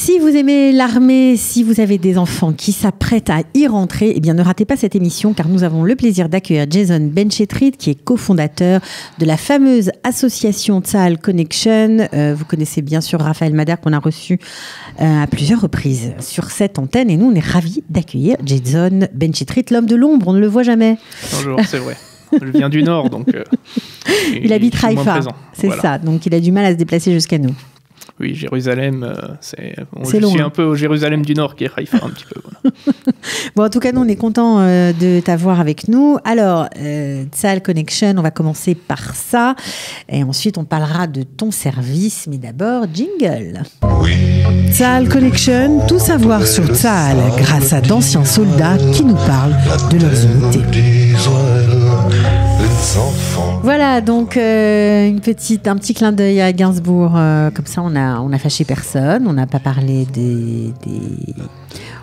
Si vous aimez l'armée, si vous avez des enfants qui s'apprêtent à y rentrer, eh bien ne ratez pas cette émission car nous avons le plaisir d'accueillir Jason Benchetrit qui est cofondateur de la fameuse association Tsahal Connection. Euh, vous connaissez bien sûr Raphaël Madère qu'on a reçu euh, à plusieurs reprises sur cette antenne et nous on est ravis d'accueillir Jason Benchetrit, l'homme de l'ombre, on ne le voit jamais. Bonjour, c'est vrai. Je viens du Nord, donc. euh, Il habite Haïfa, c'est Voilà. ça, donc il a du mal à se déplacer jusqu'à nous. Oui, Jérusalem, euh, c'est. je loin. suis un peu au Jérusalem du Nord qui est Haïfa un petit peu. voilà. Bon, en tout cas, nous, on est content euh, de t'avoir avec nous. Alors, euh, Tsahal Connection, on va commencer par ça. Et ensuite, on parlera de ton service. Mais d'abord, jingle. Tsahal Connection, tout savoir sur Tsahal grâce à d'anciens soldats qui nous parlent de leurs unités. Voilà, donc euh, une petite, un petit clin d'œil à Gainsbourg. euh, comme ça, on a, on a fâché personne. On n'a pas parlé des,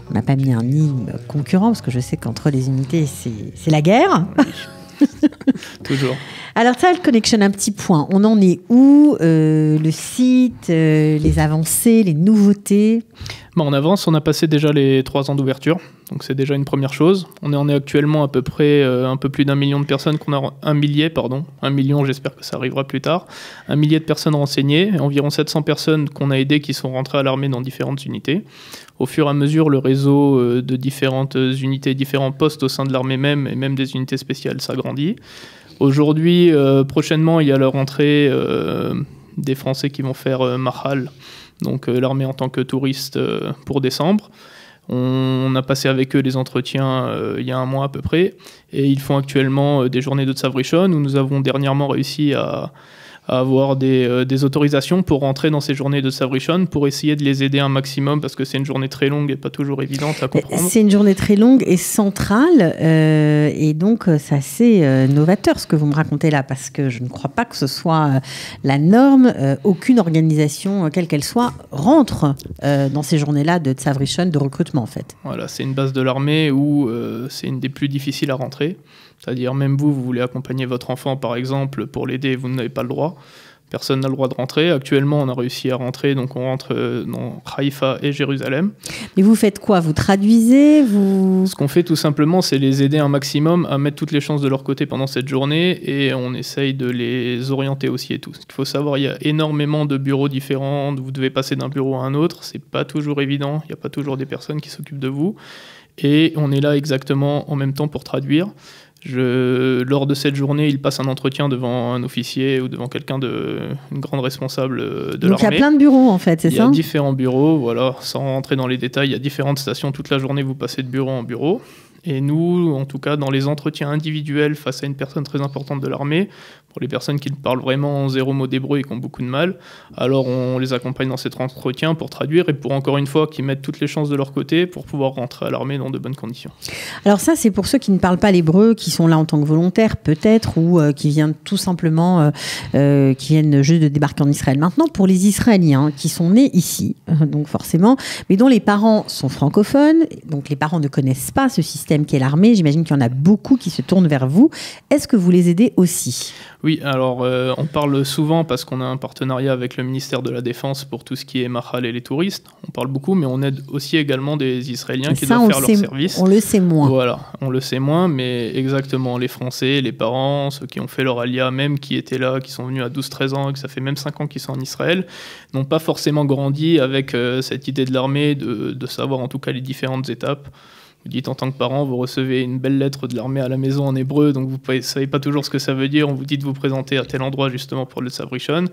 on n'a pas mis un hymne concurrent parce que je sais qu'entre les unités, c'est c'est la guerre. Toujours. Alors, le connection, un petit point. On en est où Euh, Le site, euh, les avancées, les nouveautés? Bon, on avance, on a passé déjà les trois ans d'ouverture, donc c'est déjà une première chose. On en est actuellement à peu près euh, un peu plus d'un million de personnes qu'on a un millier, pardon, un million, j'espère que ça arrivera plus tard, un millier de personnes renseignées, environ 700 personnes qu'on a aidées qui sont rentrées à l'armée dans différentes unités. Au fur et à mesure, le réseau de différentes unités, différents postes au sein de l'armée même, et même des unités spéciales, s'agrandit. Aujourd'hui, euh, prochainement, il y a la rentrée euh, des Français qui vont faire euh, Mahal, donc l'armée en tant que touriste pour décembre. On, a passé avec eux les entretiens il y a un mois à peu près, et ils font actuellement des journées de Tsavrichon où nous avons dernièrement réussi à, à avoir des, euh, des autorisations pour rentrer dans ces journées de Savrichon pour essayer de les aider un maximum parce que c'est une journée très longue et pas toujours évidente à comprendre. C'est une journée très longue et centrale. euh, et donc, euh, c'est assez euh, novateur ce que vous me racontez là, parce que je ne crois pas que ce soit la norme. Aucune organisation, quelle qu'elle soit, rentre dans ces journées-là de Tsavrichon, de recrutement en fait. Voilà, c'est une base de l'armée où c'est une des plus difficiles à rentrer. C'est-à-dire, même vous, vous voulez accompagner votre enfant, par exemple, pour l'aider, vous n'avez pas le droit. Personne n'a le droit de rentrer. Actuellement, on a réussi à rentrer, donc on rentre euh, dans Haïfa et Jérusalem. Mais vous faites quoi? Vous traduisez? Vous... Ce qu'on fait tout simplement, c'est les aider un maximum à mettre toutes les chances de leur côté pendant cette journée et on essaye de les orienter aussi et tout. Qu'il faut savoir, il y a énormément de bureaux différents, vous devez passer d'un bureau à un autre, c'est pas toujours évident, il n'y a pas toujours des personnes qui s'occupent de vous et on est là exactement en même temps pour traduire. Je, lors de cette journée, il passe un entretien devant un officier ou devant quelqu'un de une grande responsable de Donc il y a l'armée. plein de bureaux en fait, c'est Il y a ça? différents bureaux, voilà, sans rentrer dans les détails, il y a différentes stations toute la journée, vous passez de bureau en bureau. Et nous, en tout cas, dans les entretiens individuels face à une personne très importante de l'armée, pour les personnes qui parlent vraiment zéro mot d'hébreu et qui ont beaucoup de mal, alors on les accompagne dans cet entretien pour traduire et pour encore une fois qu'ils mettent toutes les chances de leur côté pour pouvoir rentrer à l'armée dans de bonnes conditions. Alors ça, c'est pour ceux qui ne parlent pas l'hébreu, qui sont là en tant que volontaires peut-être, ou euh, qui viennent tout simplement, euh, euh, qui viennent juste de débarquer en Israël. Maintenant, pour les Israéliens qui sont nés ici, donc forcément, mais dont les parents sont francophones, donc les parents ne connaissent pas ce système qu'est l'armée, j'imagine qu'il y en a beaucoup qui se tournent vers vous. Est-ce que vous les aidez aussi? Oui, alors euh, on parle souvent parce qu'on a un partenariat avec le ministère de la Défense pour tout ce qui est Mahal et les touristes. On parle beaucoup, mais on aide aussi également des Israéliens qui Ça, doivent faire le leur service. on le sait moins. Voilà, on le sait moins, mais exactement, les Français, les parents, ceux qui ont fait leur alia, même qui étaient là, qui sont venus à 12-13 ans et que ça fait même 5 ans qu'ils sont en Israël, n'ont pas forcément grandi avec euh, cette idée de l'armée, de, de savoir en tout cas les différentes étapes. Vous dites en tant que parent, vous recevez une belle lettre de l'armée à la maison en hébreu, donc vous ne savez pas toujours ce que ça veut dire. On vous dit de vous présenter à tel endroit justement pour le Sabrichon.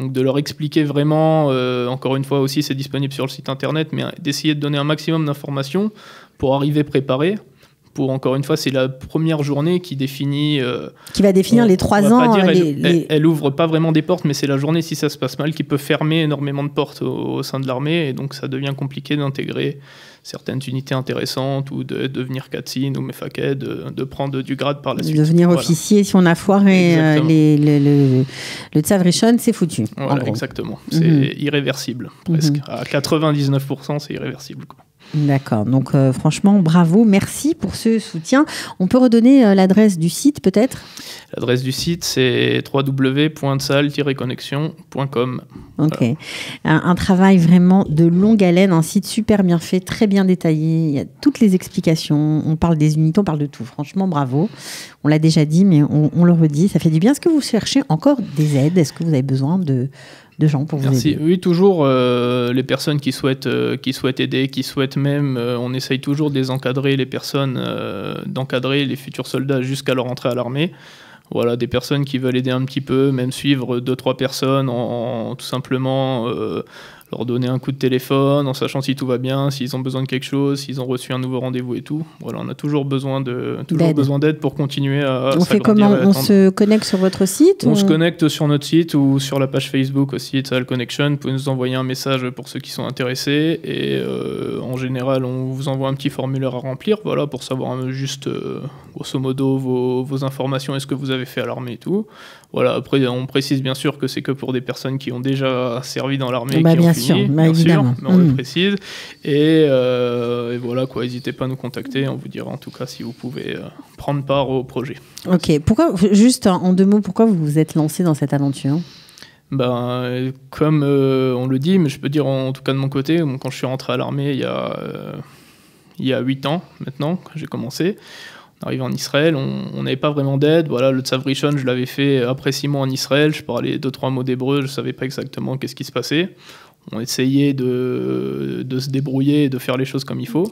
Donc de leur expliquer vraiment, euh, encore une fois aussi c'est disponible sur le site internet, mais d'essayer de donner un maximum d'informations pour arriver préparé. Pour encore une fois, c'est la première journée qui définit. euh, Qui va définir on- les trois ans. dire, elle, les- elle- les- elle ouvre pas vraiment des portes, mais c'est la journée, si ça se passe mal, qui peut fermer énormément de portes au, au sein de l'armée. Et donc, ça devient compliqué d'intégrer certaines unités intéressantes ou de devenir Katsin ou Mefake, de, de prendre du grade par la suite. devenir Voilà. officier, si on a foiré euh, les, le, le, le Tsavrichon, c'est foutu. Voilà, exactement. C'est Mhm. irréversible, presque. À 99%, c'est irréversible. quoi. D'accord. Donc franchement, bravo, merci pour ce soutien. On peut redonner l'adresse du site peut-être? L'adresse du site, c'est www.sal-connexion.com. Ok. Un, travail vraiment de longue haleine, un site super bien fait, très bien détaillé. Il y a toutes les explications. On parle des unités, on parle de tout. Franchement, bravo. On l'a déjà dit, mais on, le redit. Ça fait du bien. Est-ce que vous cherchez encore des aides? Est-ce que vous avez besoin de, de gens pour vous aider Oui, toujours euh, les personnes qui souhaitent, euh, qui souhaitent aider, qui souhaitent même, euh, on essaye toujours de les encadrer, les personnes, d'encadrer les futurs soldats jusqu'à leur entrée à l'armée. Voilà, des personnes qui veulent aider un petit peu, même suivre deux, trois personnes en, tout simplement leur donner un coup de téléphone en sachant si tout va bien, s'ils ont besoin de quelque chose, s'ils ont reçu un nouveau rendez-vous et tout. Voilà, on a toujours besoin de toujours besoin d'aide pour continuer à. On fait comment On se connecte sur votre site On se connecte sur notre site ou sur la page Facebook aussi, Sal Connection. Vous pouvez nous envoyer un message pour ceux qui sont intéressés et euh, en général, on vous envoie un petit formulaire à remplir, voilà, pour savoir juste euh, grosso modo vos, vos informations et ce que vous avez fait à l'armée et tout. Voilà, après, on précise bien sûr que c'est que pour des personnes qui ont déjà servi dans l'armée, bah, qui sûr, fini, bah, évidemment. sûr, mais on le mm. précise. Euh, et, voilà, quoi, n'hésitez pas à nous contacter, on vous dira en tout cas si vous pouvez euh, prendre part au projet. Ok, pourquoi, juste en deux mots, pourquoi vous vous êtes lancé dans cette aventure? Ben, comme euh, on le dit, mais je peux dire en, tout cas de mon côté, quand je suis rentré à l'armée il y a il y a 8 ans maintenant, que j'ai commencé, arrivé en Israël, on n'avait pas vraiment d'aide. Voilà, le Tsavrishon, je l'avais fait après mois en Israël. Je parlais deux, trois mots d'hébreu, je ne savais pas exactement qu'est-ce qui se passait. On essayait de, de, se débrouiller et de faire les choses comme il faut.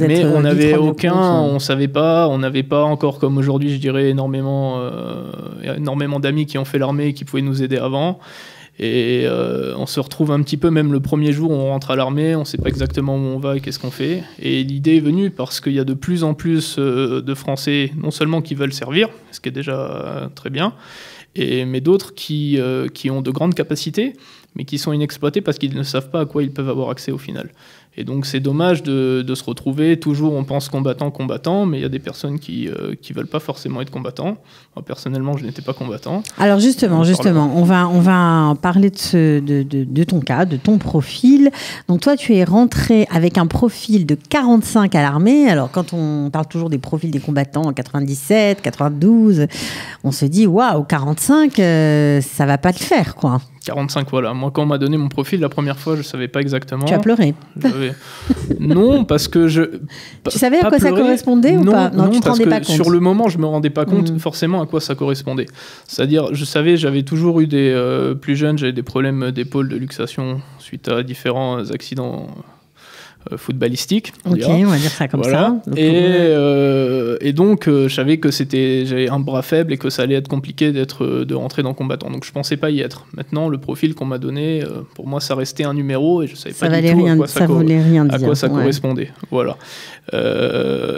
Mais on n'avait aucun, on savait pas, on n'avait pas encore comme aujourd'hui, je dirais, énormément, euh, énormément d'amis qui ont fait l'armée et qui pouvaient nous aider avant. Et euh, on se retrouve un petit peu, même le premier jour où on rentre à l'armée, on ne sait pas exactement où on va et qu'est-ce qu'on fait. Et l'idée est venue parce qu'il y a de plus en plus euh, de Français, non seulement qui veulent servir, ce qui est déjà très bien, et, mais d'autres qui, euh, qui ont de grandes capacités, mais qui sont inexploités parce qu'ils ne savent pas à quoi ils peuvent avoir accès au final. Et donc c'est dommage de, de, se retrouver, toujours on pense combattant, combattant, mais il y a des personnes qui ne euh, veulent pas forcément être combattants. Moi personnellement je n'étais pas combattant. Alors justement, justement, on va, on va parler de, ce, de, de, de, ton cas, de ton profil. Donc toi tu es rentré avec un profil de 45 à l'armée. Alors quand on parle toujours des profils des combattants en 97, 92, on se dit waouh, 45, euh, ça va pas le faire quoi. 45, voilà. Moi, quand on m'a donné mon profil la première fois, je savais pas exactement. Tu as pleuré Non, parce que je. Tu savais à quoi ça correspondait ou pas? Non, tu te rendais pas compte. Sur le moment, je me rendais pas compte mm. forcément à quoi ça correspondait. C'est-à-dire, je savais, j'avais toujours eu des. Euh, plus jeunes, j'avais des problèmes d'épaule, de luxation suite à différents accidents footballistique. On ok, on va dire ça comme ça. et, euh, et, donc, euh, je savais que c'était j'avais un bras faible et que ça allait être compliqué d'être de rentrer dans combattant. Donc, je pensais pas y être. Maintenant, le profil qu'on m'a donné, pour moi, ça restait un numéro et je savais pas du tout à quoi ça, rien à quoi ça correspondait. Voilà.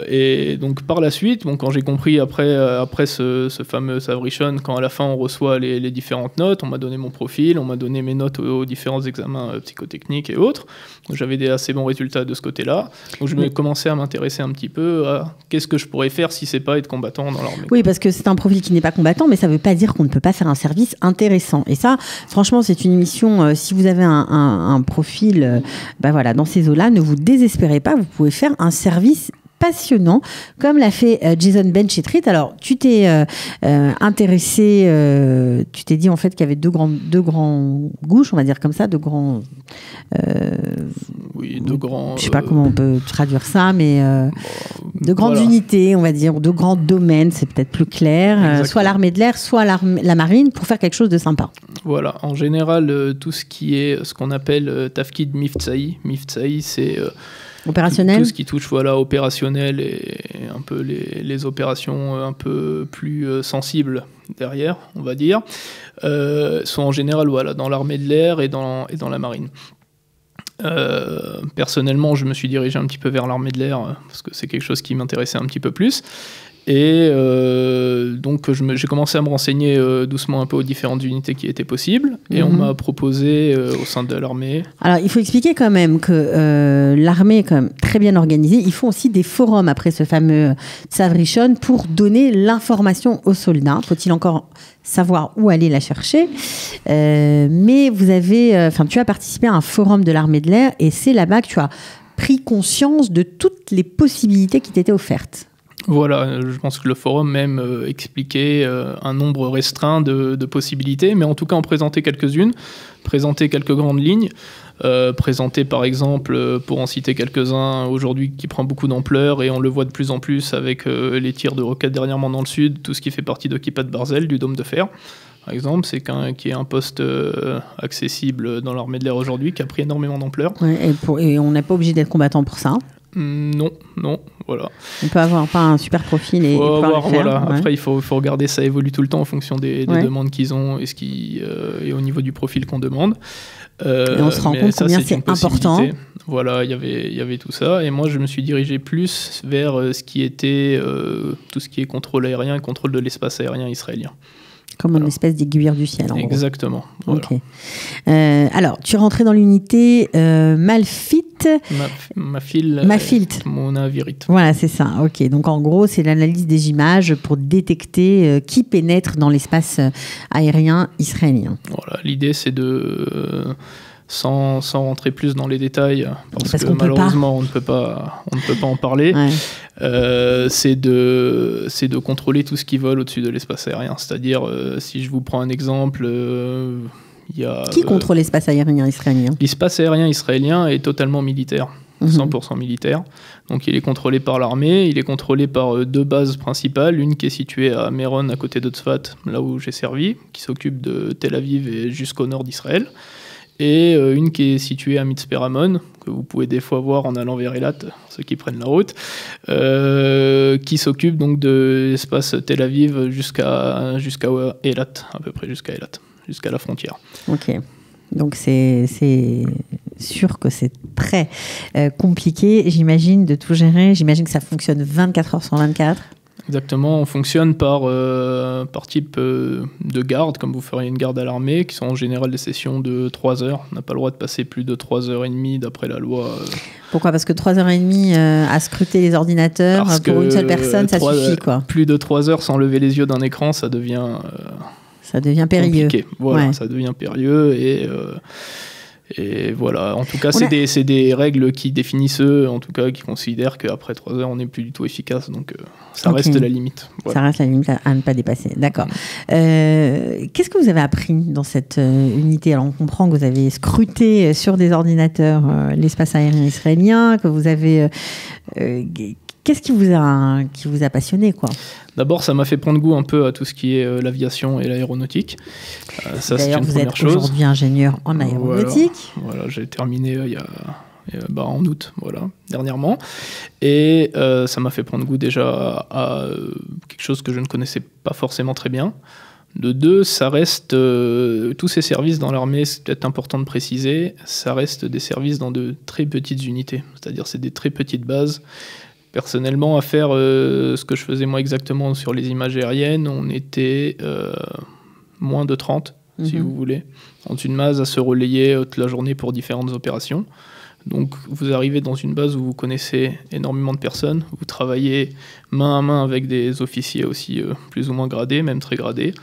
et donc, par la suite, bon, quand j'ai compris après, après ce, ce fameux Savrichon, quand à la fin on reçoit les, les différentes notes, on m'a donné mon profil, on m'a donné mes notes aux, aux différents examens psychotechniques et autres. J'avais des assez bons résultats de ce côté-là. Donc je me commençais à m'intéresser un petit peu à qu'est-ce que je pourrais faire si c'est pas être combattant dans l'armée. Oui, parce que c'est un profil qui n'est pas combattant, mais ça ne veut pas dire qu'on ne peut pas faire un service intéressant. Et ça, franchement, c'est une émission. Euh, si vous avez un, profil, euh, bah voilà, dans ces eaux-là, ne vous désespérez pas. Vous pouvez faire un service passionnant, comme l'a fait euh, Jason Benchetrit. Alors, tu t'es euh, euh, intéressé, tu t'es dit en fait qu'il y avait deux grands, deux grands gouches, on va dire comme ça, deux grands. oui, deux grands. Je sais pas comment on peut traduire ça, mais de grandes unités, on va dire, de grands domaines, c'est peut-être plus clair. soit l'armée de l'air, soit la marine, pour faire quelque chose de sympa. Voilà. En général, tout ce qui est ce qu'on appelle Tafkid Miftsai. Miftsai, c'est Tout ce qui touche voilà, opérationnel et un peu les, les opérations un peu plus euh, sensibles derrière, on va dire, euh, sont en général voilà, dans l'armée de l'air et dans, et dans la marine. Euh, personnellement, je me suis dirigé un petit peu vers l'armée de l'air parce que c'est quelque chose qui m'intéressait un petit peu plus. Et euh, donc j'ai commencé à me renseigner euh, doucement un peu aux différentes unités qui étaient possibles. Et on mhm. m'a proposé euh, au sein de l'armée. Alors il faut expliquer quand même que l'armée est quand même très bien organisée. Ils font aussi des forums après ce fameux Savrichon pour donner l'information aux soldats. Faut-il encore savoir où aller la chercher? Mais vous avez, enfin tu as participé à un forum de l'armée de l'air et c'est là-bas que tu as pris conscience de toutes les possibilités qui t'étaient offertes. Voilà, je pense que le forum même euh, expliquait euh, un nombre restreint de, possibilités, mais en tout cas en présentait quelques-unes, présenter quelques grandes lignes, euh, présenter par exemple, pour en citer quelques-uns, aujourd'hui qui prend beaucoup d'ampleur et on le voit de plus en plus avec les tirs de roquettes dernièrement dans le sud, tout ce qui fait partie de de Barzel, du dôme de fer. Par exemple, c'est qu'un qui est un poste accessible dans l'armée de l'air aujourd'hui, qui a pris énormément d'ampleur. et, et, on n'est pas obligé d'être combattant pour ça. Non, non, voilà. On peut avoir pas un super profil et, voilà. Après, il faut, faut, regarder, ça évolue tout le temps en fonction des, demandes qu'ils ont et, ce qui, euh, et au niveau du profil qu'on demande. Euh, et on se rend compte combien c'est important. Voilà, y il y avait tout ça. Et moi, je me suis dirigé plus vers euh, ce qui était tout ce qui est contrôle aérien et contrôle de l'espace aérien israélien. Comme une espèce d'aiguilleur du ciel. En Exactement. Ok. Euh, alors, tu rentrais dans l'unité euh, Malfit. Ma, file. Mafilt. Mon navirite. Voilà, c'est ça. Ok. Donc, en gros, c'est l'analyse des images pour détecter euh, qui pénètre dans l'espace aérien israélien. Voilà. L'idée, c'est de sans, sans, rentrer plus dans les détails, parce, que malheureusement on ne, peut pas, on ne peut pas en parler, euh, c'est de, de contrôler tout ce qui vole au-dessus de l'espace aérien. C'est-à-dire, euh, si je vous prends un exemple, euh, il y a... Qui contrôle l'espace aérien israélien? L'espace aérien israélien est totalement militaire. 100% mhm. militaire. Donc il est contrôlé par l'armée, il est contrôlé par deux bases principales, une qui est située à Méron à côté de Tzfat, là où j'ai servi, qui s'occupe de Tel Aviv et jusqu'au nord d'Israël, et euh, une qui est située à Mitzperamon, que vous pouvez des fois voir en allant vers Elat, ceux qui prennent la route, euh, qui s'occupe donc de l'espace Tel Aviv jusqu'à jusqu'à Elat, à peu près jusqu'à Elat, jusqu'à la frontière. Ok. Donc c'est sûr que c'est très euh, compliqué, j'imagine, de tout gérer. J'imagine que ça fonctionne 24 heures sur 24. Exactement, on fonctionne par, euh, par type euh, de garde, comme vous feriez une garde à l'armée, qui sont en général des sessions de 3 heures. On n'a pas le droit de passer plus de 3 heures et demie d'après la loi. Euh. Pourquoi? Parce que 3 heures et demie à scruter les ordinateurs pour une seule personne, ça suffit quoi. Plus de 3 heures sans lever les yeux d'un écran, ça devient. ça devient périlleux. Compliqué. Voilà, ça devient périlleux et et voilà, en tout cas, c'est des, des, règles qui définissent eux, en tout cas, qui considèrent qu'après 3 heures, on n'est plus du tout efficace. Donc, euh, ça reste la limite. Ça reste la limite à, ne pas dépasser. D'accord. Euh, qu'est-ce que vous avez appris dans cette euh, unité? Alors, on comprend que vous avez scruté sur des ordinateurs l'espace aérien israélien, que vous avez Qu'est-ce qui vous a qui vous a passionné quoi? D'abord, ça m'a fait prendre goût un peu à tout ce qui est euh, l'aviation et l'aéronautique. Euh, D'ailleurs, vous êtes aujourd'hui ingénieur en aéronautique. Voilà, j'ai terminé euh, il y a bah, en août, voilà, dernièrement. Et ça m'a fait prendre goût déjà à, quelque chose que je ne connaissais pas forcément très bien. De deux, ça reste tous ces services dans l'armée, c'est peut-être important de préciser, ça reste des services dans de très petites unités, c'est-à-dire c'est des très petites bases personnellement à faire euh, ce que je faisais moi exactement sur les images aériennes. On était euh, moins de 30, si mhm. vous voulez, dans une base à se relayer toute la journée pour différentes opérations. Donc vous arrivez dans une base où vous connaissez énormément de personnes, vous travaillez main à main avec des officiers aussi euh, plus ou moins gradés, même très gradés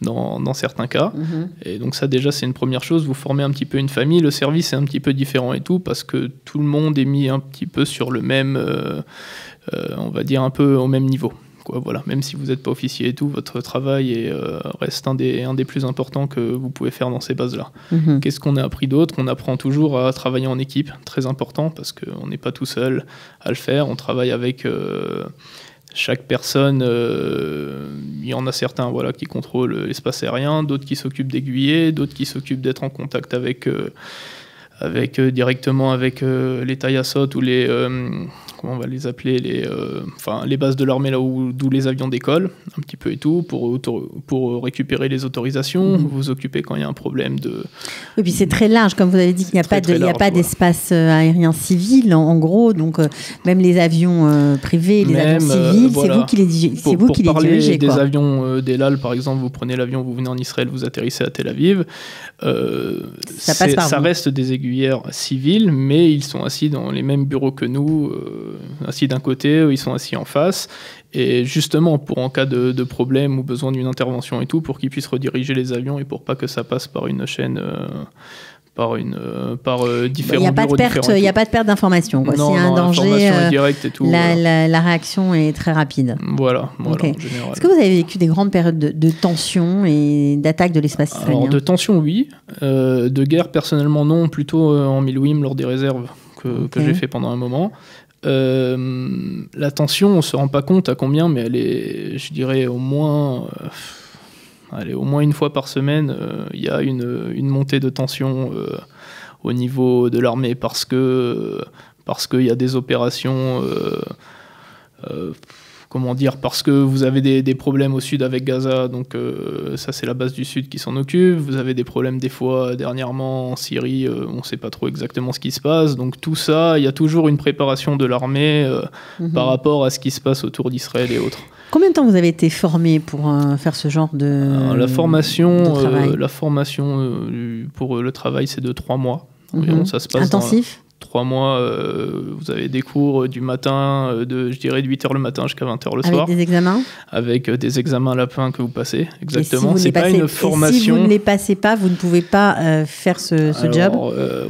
dans, certains cas. Mhm. Et donc ça déjà c'est une première chose, vous formez un petit peu une famille, le service est un petit peu différent et tout, parce que tout le monde est mis un petit peu sur le même, euh, euh, on va dire un peu au même niveau. Quoi, voilà. Même si vous n'êtes pas officier et tout, votre travail est, euh, reste un des, un des plus importants que vous pouvez faire dans ces bases-là. Mhm. Qu'est-ce qu'on a appris d'autre? On apprend toujours à travailler en équipe, très important, parce qu'on n'est pas tout seul à le faire, on travaille avec chaque personne, euh, il y en a certains voilà, qui contrôlent l'espace aérien, d'autres qui s'occupent d'aiguiller, d'autres qui s'occupent d'être en contact avec, euh, avec euh, directement avec les Tayasot ou les, comment on va les appeler, les, euh, enfin, les bases de l'armée là où d'où les avions décollent, un petit peu et tout, pour, pour récupérer les autorisations, mhm. vous occuper quand il y a un problème de. Oui, puis c'est très large, comme vous avez dit qu'il n'y a, pas de, a pas d'espace euh, aérien civil, en, gros, donc euh, même les avions privés, les avions civils, c'est vous qui les, pour, vous qui les dirigez. Des avions d'Elal, par exemple, vous prenez l'avion, vous venez en Israël, vous atterrissez à Tel Aviv. ça, passe par ça reste des aiguillères civiles, mais ils sont assis dans les mêmes bureaux que nous. Euh, assis d'un côté, ils sont assis en face. Et justement, pour en cas de, problème ou besoin d'une intervention et tout, pour qu'ils puissent rediriger les avions et pour pas que ça passe par une chaîne, euh, par une par différents Il n'y a pas de perte, il a pas de perte d'information. S'il y a un danger, et tout, la, la, réaction est très rapide. Voilà. voilà Est-ce que vous avez vécu des grandes périodes de, de tension et d'attaque de l'espace israélien De tension, oui. de guerre, personnellement, non. Plutôt en Milwim lors des réserves que, que j'ai fait pendant un moment. Euh, la tension, on se rend pas compte à combien, mais elle est, je dirais, au moins, euh, au moins une fois par semaine, euh, il y a une, montée de tension au niveau de l'armée parce que parce qu'il y a des opérations comment dire, parce que vous avez des, problèmes au sud avec Gaza, donc euh, ça c'est la base du sud qui s'en occupe. Vous avez des problèmes des fois dernièrement en Syrie, euh, on ne sait pas trop exactement ce qui se passe. Donc tout ça, il y a toujours une préparation de l'armée euh, mhm. par rapport à ce qui se passe autour d'Israël et autres. Combien de temps vous avez été formé pour faire ce genre de La formation, la formation pour le travail, c'est de trois mois. Mhm. Ça se passe Intensif? Trois mois, euh, vous avez des cours du matin, euh, de, je dirais de 8h le matin jusqu'à 20h le soir. Avec des examens Avec euh, des examens à la fin que vous passez, exactement. c'est pas une formation. Si vous ne les passez pas, vous ne pouvez pas faire ce, ce job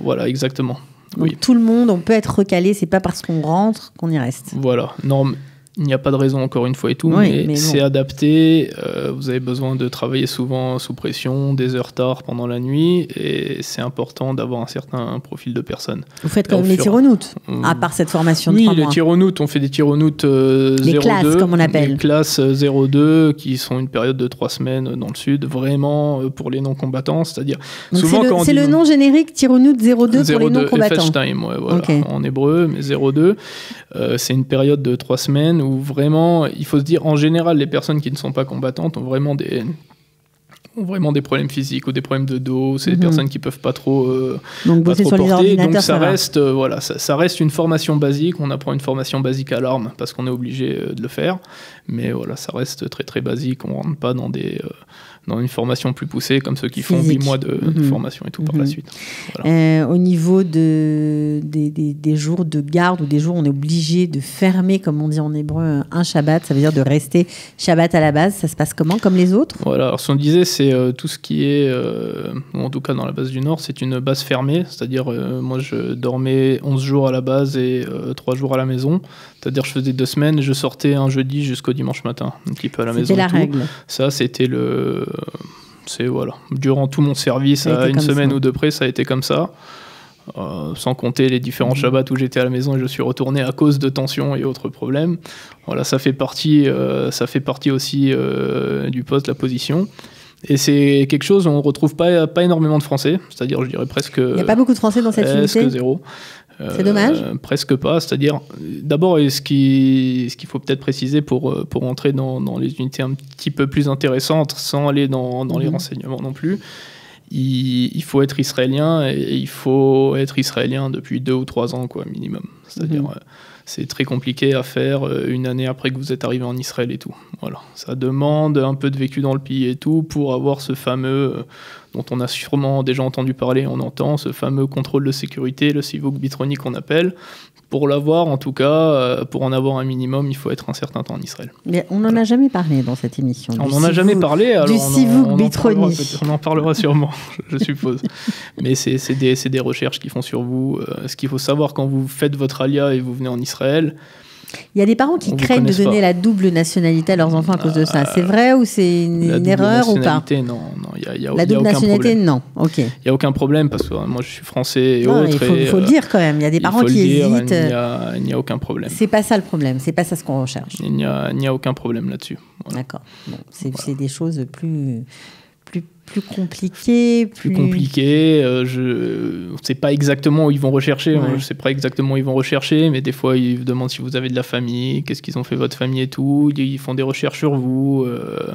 Voilà, exactement. oui. Tout le monde, on peut être recalé, c'est pas parce qu'on rentre qu'on y reste. Voilà. Non, il n'y a pas de raison encore une fois et tout, mais, c'est adapté. Euh, vous avez besoin de travailler souvent sous pression, des heures tard pendant la nuit, et c'est important d'avoir un certain profil de personne. Vous faites comme les tironoutes, à part cette formation de Oui, les tironoutes, on fait des tironoutes euh, 02. Les classes, comme on appelle. Les classes 02, euh, qui sont une période de trois semaines dans le sud, vraiment euh, pour les non-combattants, c'est-à-dire souvent quand C'est le, nom générique tironoute 02, pour les non-combattants. Ouais, voilà, en hébreu, mais 02. c'est une période de trois semaines où vraiment, il faut se dire, en général, les personnes qui ne sont pas combattantes ont vraiment des, ont vraiment des problèmes physiques ou des problèmes de dos. C'est des mhm. personnes qui peuvent pas trop, euh, donc, pas trop porter. Donc ça, reste, euh, voilà, ça, reste une formation basique. On apprend une formation basique à l'arme parce qu'on est obligé euh, de le faire. Mais voilà, ça reste très très basique. On rentre pas dans des dans une formation plus poussée, comme ceux qui font 8 mois de, mhm. formation et tout par la mhm. suite. Euh, au niveau de, des, des, jours de garde ou des jours où on est obligé de fermer, comme on dit en hébreu, un Shabbat, ça veut dire de rester Shabbat à la base, ça se passe comment, comme les autres? Voilà, alors ce qu'on disait, c'est euh, tout ce qui est, euh, en tout cas dans la base du Nord, c'est une base fermée, c'est-à-dire moi je dormais 11 jours à la base et 3 jours à la maison. C'est-à-dire, je faisais deux semaines, je sortais un jeudi jusqu'au dimanche matin, un petit peu à la maison. C'était la règle. Ça, c'était le. C'est voilà. Durant tout mon service, à une semaine ou deux près, ça a été comme ça. Euh, sans compter les différents mhm. Shabbats où j'étais à la maison et je suis retourné à cause de tensions et autres problèmes. Voilà, ça fait partie, euh, ça fait partie aussi euh, du poste, la position. Et c'est quelque chose, on ne retrouve pas, pas énormément de Français, c'est-à-dire, je dirais presque. Il n'y a pas beaucoup de Français dans cette unité? Presque zéro. C'est dommage. Euh, presque pas. C'est-à-dire, d'abord, ce qu'il ce qu'il faut peut-être préciser pour, euh, pour entrer dans, dans, les unités un petit peu plus intéressantes, sans aller dans, dans les mhm. renseignements non plus, il, il, faut être israélien et il faut être israélien depuis deux ou trois ans, quoi, minimum. C'est-à-dire. Mhm. Euh, c'est très compliqué à faire une année après que vous êtes arrivé en Israël et tout. Voilà, ça demande un peu de vécu dans le pays et tout pour avoir ce fameux dont on a sûrement déjà entendu parler, on entend ce fameux contrôle de sécurité, le Civoc Bitronic qu'on appelle. Pour l'avoir, en tout cas, euh, pour en avoir un minimum, il faut être un certain temps en Israël. Mais on n'en a jamais parlé dans cette émission. On n'en a jamais parlé. Alors du Civouk Bitronic. On, en parlera sûrement, je suppose. Mais c'est des, des, recherches qu'ils font sur vous. Euh, ce qu'il faut savoir quand vous faites votre alia et vous venez en Israël, il y a des parents qui craignent de donner la double nationalité à leurs enfants à cause de ça. C'est vrai ou c'est une, erreur ou pas Non, y a, La double nationalité, non. Ok. Il n'y a aucun problème parce que moi je suis français et autres. Il faut, le dire quand même. Il y a des parents qui hésitent. Il n'y a, aucun problème. C'est pas ça le problème. C'est pas ça ce qu'on recherche. Il n'y a, aucun problème là-dessus. D'accord. Bon, c'est des choses plus plus compliqué Plus, compliqué. Euh, je ne sais pas exactement où ils vont rechercher. je ne sais pas exactement où ils vont rechercher, mais des fois, ils vous demandent si vous avez de la famille, qu'est-ce qu'ils ont fait votre famille et tout. Ils font des recherches sur vous. Euh,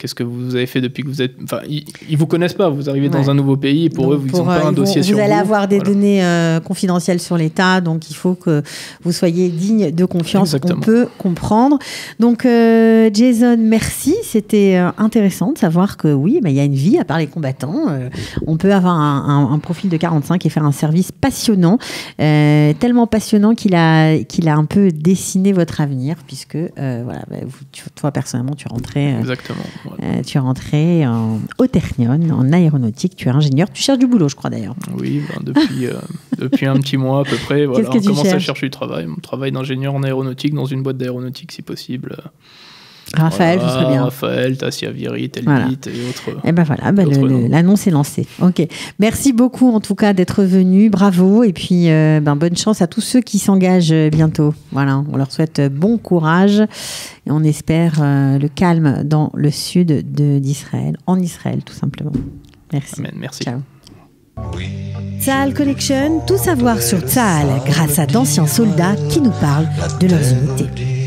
Qu'est-ce que vous avez fait depuis que vous êtes. Enfin, ils, ne vous connaissent pas. Vous arrivez dans un nouveau pays. Pour eux, ils n'ont pas un dossier sur vous. Vous allez avoir des données euh, confidentielles sur l'État, donc il faut que vous soyez digne de confiance. On peut comprendre. Donc, euh, Jason, merci. C'était euh, intéressant de savoir que oui, il y a une vie à part les combattants. on peut avoir un, profil de 45 et faire un service passionnant, tellement passionnant qu'il a, qu'il a un peu dessiné votre avenir, puisque voilà, bah, toi personnellement, tu rentrais. Exactement Euh, tu es rentré en, au Ternion, en aéronautique. Tu es ingénieur. Tu cherches du boulot, je crois d'ailleurs. Oui, ben, depuis, euh, depuis un petit mois à peu près. Voilà, on commence à chercher du travail. Mon travail d'ingénieur en aéronautique dans une boîte d'aéronautique si possible. Raphaël, Voilà, ce serait bien. Raphaël, Tassia Viri, Telbit Voilà. et autres. Eh ben voilà, ben l'annonce est lancée. Ok. Merci beaucoup en tout cas d'être venu. Bravo. Et puis euh, ben, bonne chance à tous ceux qui s'engagent euh, bientôt. Voilà, on leur souhaite euh, bon courage et on espère euh, le calme dans le sud de- d'Israël, en Israël tout simplement. Merci. Amen, merci. Ciao. Collection, tout savoir sur Tsahal grâce à d'anciens soldats qui nous parlent de leurs unités.